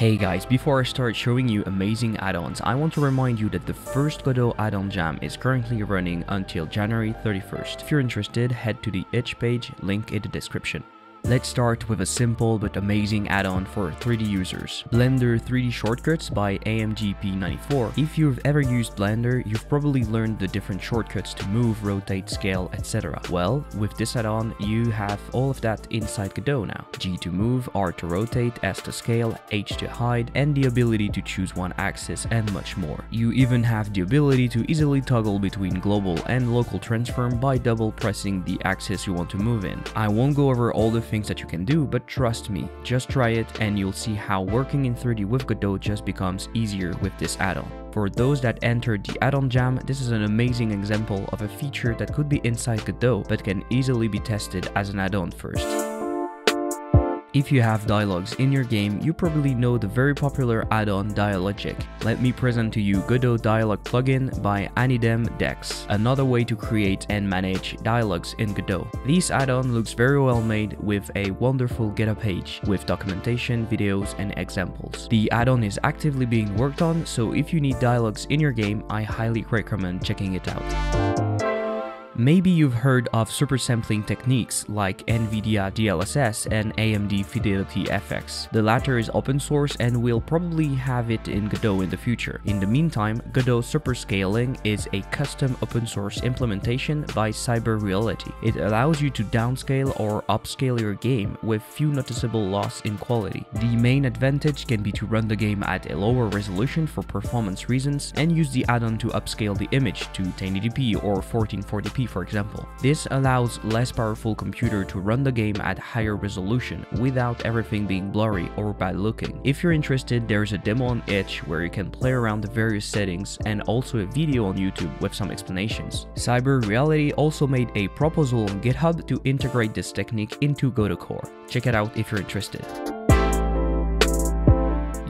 Hey guys, before I start showing you amazing add-ons, I want to remind you that the first Godot add-on jam is currently running until January 31st. If you're interested, head to the itch page, link in the description. Let's start with a simple but amazing add-on for 3D users. Blender 3D Shortcuts by imjp94. If you've ever used Blender, you've probably learned the different shortcuts to move, rotate, scale, etc. Well, with this add-on, you have all of that inside Godot now. G to move, R to rotate, S to scale, H to hide, and the ability to choose one axis and much more. You even have the ability to easily toggle between global and local transform by double pressing the axis you want to move in. I won't go over all the things that you can do, but trust me, just try it and you'll see how working in 3D with Godot just becomes easier with this add-on. For those that entered the add-on jam, this is an amazing example of a feature that could be inside Godot, but can easily be tested as an add-on first. If you have dialogues in your game, you probably know the very popular add-on Dialogic. Let me present to you Godot Dialog plugin by AnidemDex, another way to create and manage dialogues in Godot. This add-on looks very well made with a wonderful GitHub page with documentation, videos, and examples. The add-on is actively being worked on, so if you need dialogues in your game, I highly recommend checking it out. Maybe you've heard of super sampling techniques like NVIDIA DLSS and AMD Fidelity FX. The latter is open source and will probably have it in Godot in the future. In the meantime, Godot Superscaling is a custom open source implementation by CyberReality. It allows you to downscale or upscale your game with few noticeable loss in quality. The main advantage can be to run the game at a lower resolution for performance reasons and use the add-on to upscale the image to 1080p or 1440p for example. This allows less powerful computer to run the game at higher resolution without everything being blurry or bad looking. If you're interested, there's a demo on itch where you can play around the various settings and also a video on YouTube with some explanations. Cyber Reality also made a proposal on GitHub to integrate this technique into Godot Core. Check it out if you're interested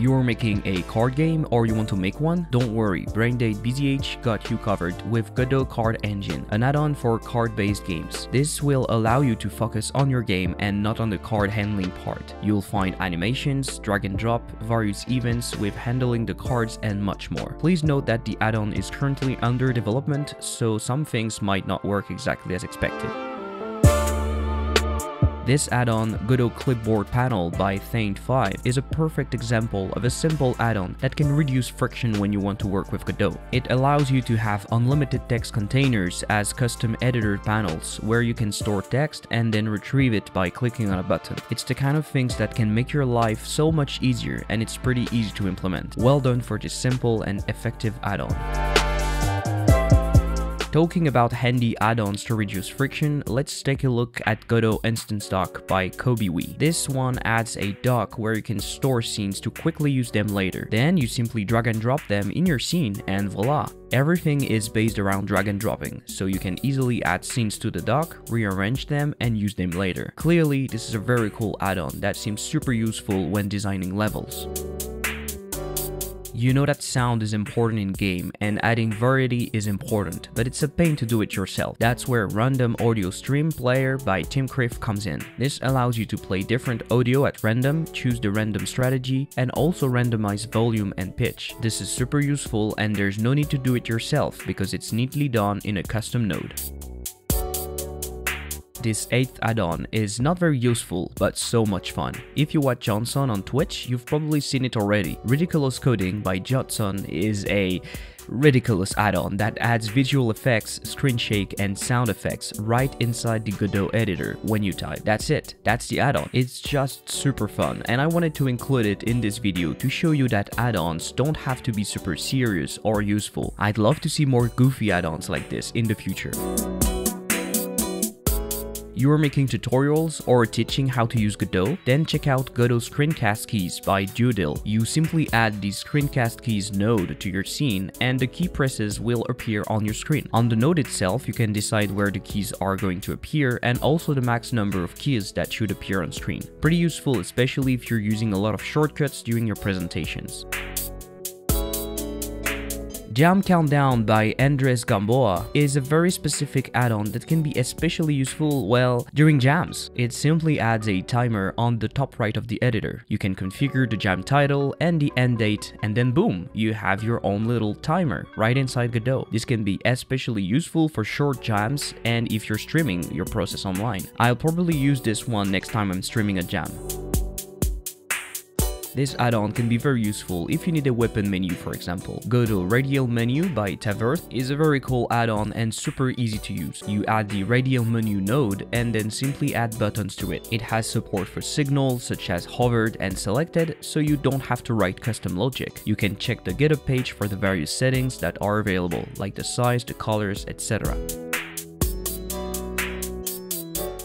you're making a card game or you want to make one, don't worry, Braindead BZH got you covered with Godot Card Engine, an add-on for card-based games. This will allow you to focus on your game and not on the card handling part. You'll find animations, drag and drop, various events with handling the cards and much more. Please note that the add-on is currently under development, so some things might not work exactly as expected. This add-on, Godot Clipboard Panel by Thane5, is a perfect example of a simple add-on that can reduce friction when you want to work with Godot. It allows you to have unlimited text containers as custom editor panels where you can store text and then retrieve it by clicking on a button. It's the kind of things that can make your life so much easier and it's pretty easy to implement. Well done for this simple and effective add-on. Talking about handy add-ons to reduce friction, let's take a look at Godot Instance Dock by KoBeWi. This one adds a dock where you can store scenes to quickly use them later. Then you simply drag and drop them in your scene and voila! Everything is based around drag and dropping, so you can easily add scenes to the dock, rearrange them, and use them later. Clearly, this is a very cool add-on that seems super useful when designing levels. You know that sound is important in game and adding variety is important, but it's a pain to do it yourself. That's where Random Audio Stream Player by TimKrief comes in. This allows you to play different audio at random, choose the random strategy, and also randomize volume and pitch. This is super useful and there's no need to do it yourself because it's neatly done in a custom node. This 8th add-on is not very useful, but so much fun. If you watch Jotson on Twitch, you've probably seen it already. Ridiculous Coding by Jotson is a ridiculous add-on that adds visual effects, screen shake, and sound effects right inside the Godot editor when you type. That's it. That's the add-on. It's just super fun, and I wanted to include it in this video to show you that add-ons don't have to be super serious or useful. I'd love to see more goofy add-ons like this in the future you are making tutorials or teaching how to use Godot, then check out Godot Screencast Keys by Dueddel. You simply add the Screencast Keys node to your scene and the key presses will appear on your screen. On the node itself, you can decide where the keys are going to appear and also the max number of keys that should appear on screen. Pretty useful especially if you're using a lot of shortcuts during your presentations. Jam Countdown by Andres Gamboa is a very specific add-on that can be especially useful, well, during jams. It simply adds a timer on the top right of the editor. You can configure the jam title and the end date and then boom, you have your own little timer right inside Godot. This can be especially useful for short jams and if you're streaming your process online. I'll probably use this one next time I'm streaming a jam. This add-on can be very useful if you need a weapon menu for example. Godot Radial Menu by Tavurth is a very cool add-on and super easy to use. You add the Radial Menu node and then simply add buttons to it. It has support for signals such as hovered and selected so you don't have to write custom logic. You can check the GitHub page for the various settings that are available like the size, the colors, etc.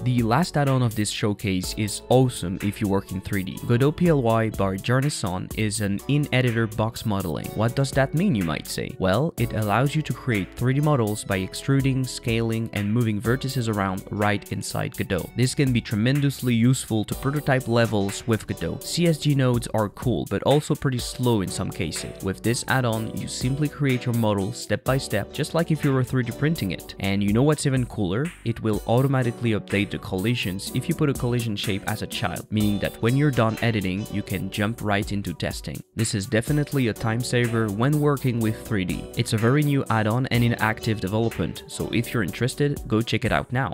The last add-on of this showcase is awesome if you work in 3D. Godot PLY by Jarneson is an in-editor box modeling. What does that mean you might say? Well, it allows you to create 3D models by extruding, scaling, and moving vertices around right inside Godot. This can be tremendously useful to prototype levels with Godot. CSG nodes are cool, but also pretty slow in some cases. With this add-on, you simply create your model step by step, just like if you were 3D printing it. And you know what's even cooler? It will automatically update collisions if you put a collision shape as a child, meaning that when you're done editing, you can jump right into testing. This is definitely a time saver when working with 3D. It's a very new add-on and in active development, so if you're interested, go check it out now.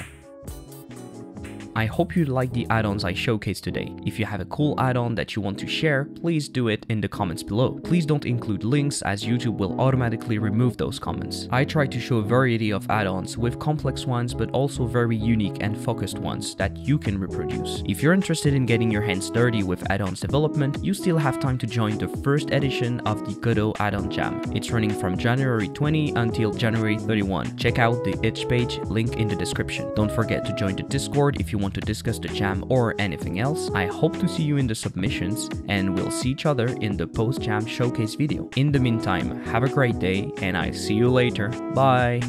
I hope you like the add-ons I showcased today. If you have a cool add-on that you want to share, please do it in the comments below. Please don't include links as YouTube will automatically remove those comments. I try to show a variety of add-ons with complex ones but also very unique and focused ones that you can reproduce. If you're interested in getting your hands dirty with add-ons development, you still have time to join the first edition of the Godot add-on jam. It's running from January 20 until January 31. Check out the itch page, link in the description. Don't forget to join the Discord if you want to discuss the jam or anything else, I hope to see you in the submissions and we'll see each other in the post-jam showcase video. In the meantime, have a great day and I see you later. Bye!